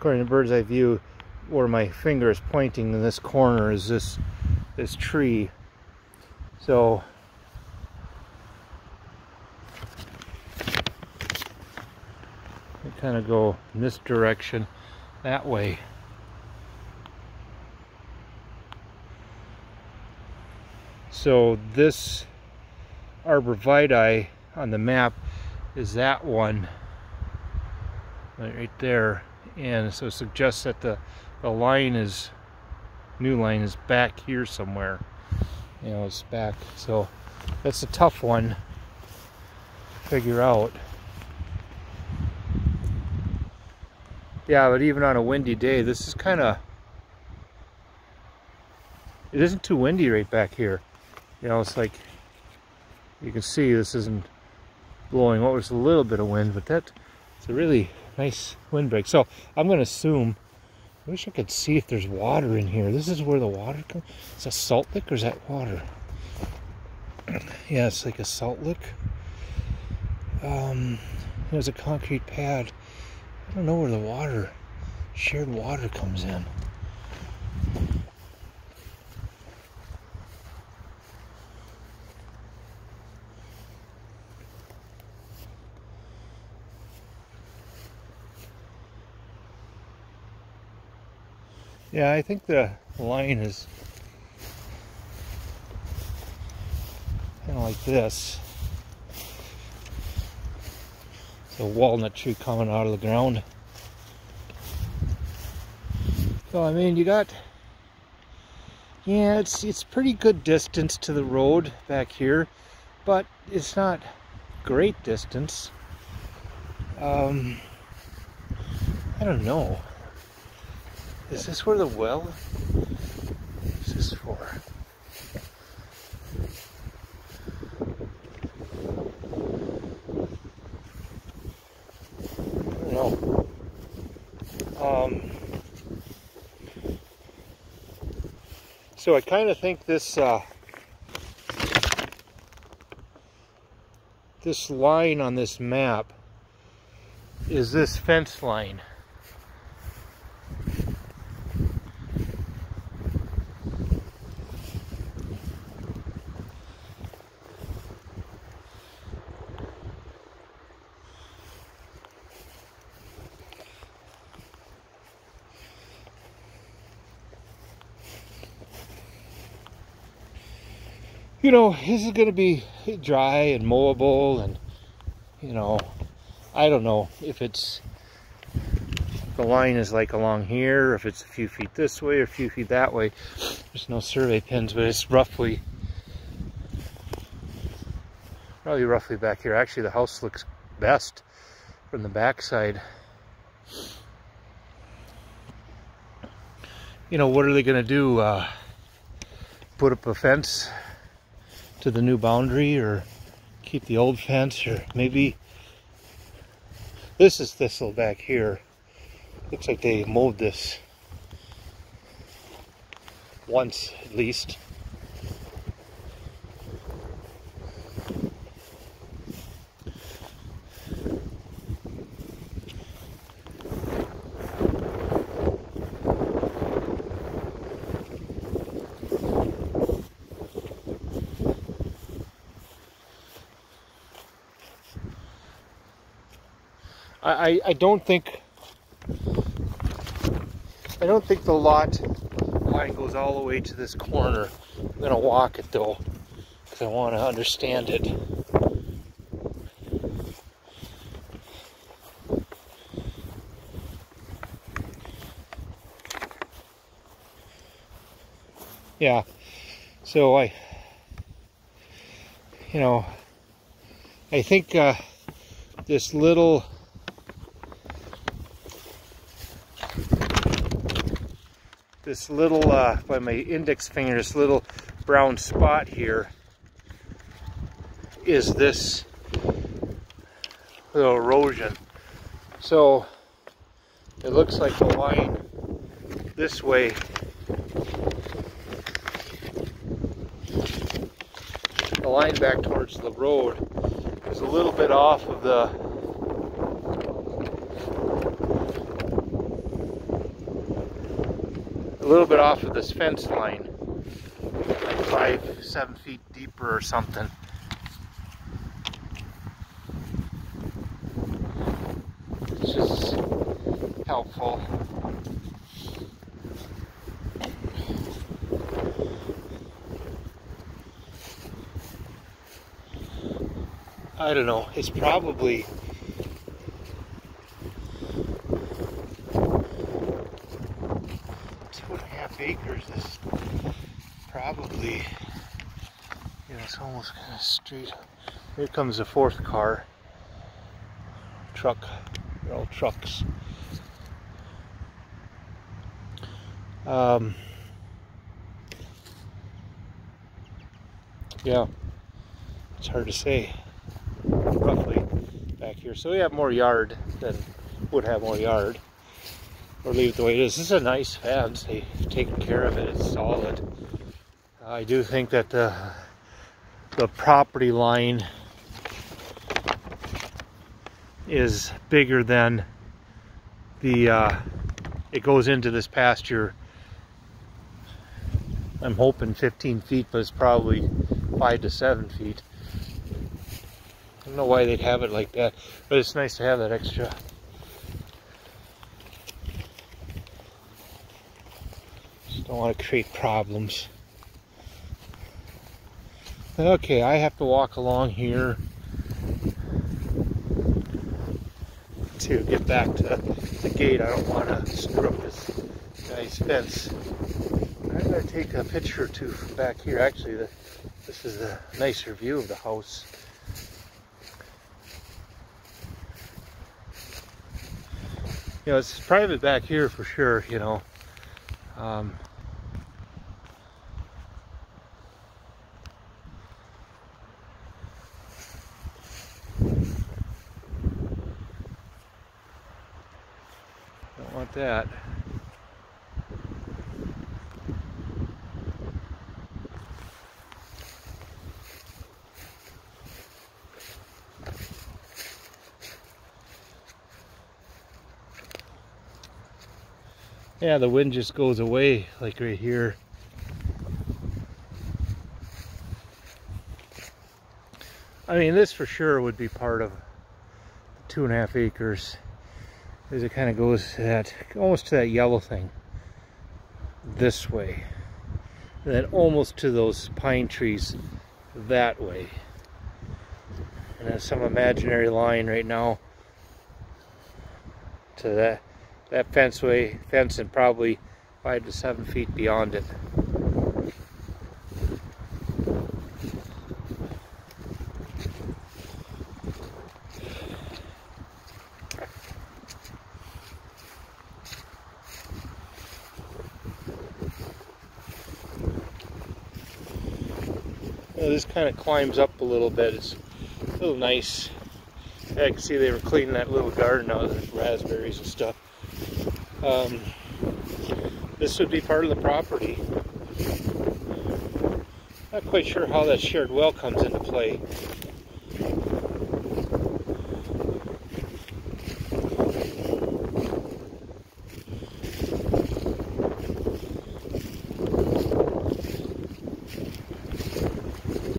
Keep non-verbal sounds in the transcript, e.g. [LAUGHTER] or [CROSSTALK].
according to bird's eye view, where my finger is pointing in this corner is this this tree. So I kind of go in this direction, that way. So this arborvitae on the map is that one right there and so it suggests that the, the line is new line is back here somewhere. You know it's back. So that's a tough one to figure out. Yeah but even on a windy day this is kind of it isn't too windy right back here. You know it's like you can see this isn't blowing. What was a little bit of wind but that it's a really nice windbreak so i'm going to assume i wish i could see if there's water in here. This is where the water comes is that salt lick or is that water? [CLEARS THROAT] Yeah it's like a salt lick. Um there's a concrete pad. I don't know where the water shared water comes in Yeah, I think the line is kind of like this. It's a walnut tree coming out of the ground. So I mean, you got, yeah, it's it's pretty good distance to the road back here, but it's not great distance. Um, I don't know. Is this where the well? Is this for? I. Um, so I kind of think this uh, this line on this map is this fence line. You know, this is going to be dry and mowable and, you know, I don't know if it's, the line is like along here, if it's a few feet this way or a few feet that way. There's no survey pins, but it's roughly, probably roughly back here. Actually, the house looks best from the backside. You know, what are they going to do? Uh, put up a fence to the new boundary or keep the old fence or maybe this is thistle back here. Looks like they mowed this once at least I, I don't think I don't think the lot line goes all the way to this corner. I'm gonna walk it though because I want to understand it. Yeah, so I, you know, I think uh, this little this little, uh, by my index finger, this little brown spot here is this little erosion. So it looks like the line this way the line back towards the road is a little bit off of the little bit off of this fence line, like five, seven feet deeper or something. It's just helpful. I don't know, it's probably two and a half acres. This probably, you know, it's almost kind of straight. Here comes the fourth car. Truck, they're all trucks. Um, yeah, it's hard to say roughly back here. So we have more yard than would have more yard. Or leave it the way it is. This is a nice fence. They've taken care of it. It's solid. I do think that the the property line is bigger than the uh, it goes into this pasture I'm hoping 15 feet but it's probably five to seven feet I don't know why they'd have it like that, but it's nice to have that extra. Don't want to create problems. Okay, I have to walk along here to get back to the gate. I don't want to screw up this nice fence. I'm going to take a picture or two from back here. Actually, the, this is a nicer view of the house. you know, it's private back here for sure, you know. Um, want that. Yeah, the wind just goes away, like right here. I mean, this for sure would be part of two and a half acres. As it kind of goes to that, almost to that yellow thing. This way. And then almost to those pine trees that way. And then some imaginary line right now to that that fenceway, fence and probably five to seven feet beyond it. This kind of climbs up a little bit. It's a little nice. I can see they were cleaning that little garden out of raspberries and stuff. Um, this would be part of the property. Not quite sure how that shared well comes into play.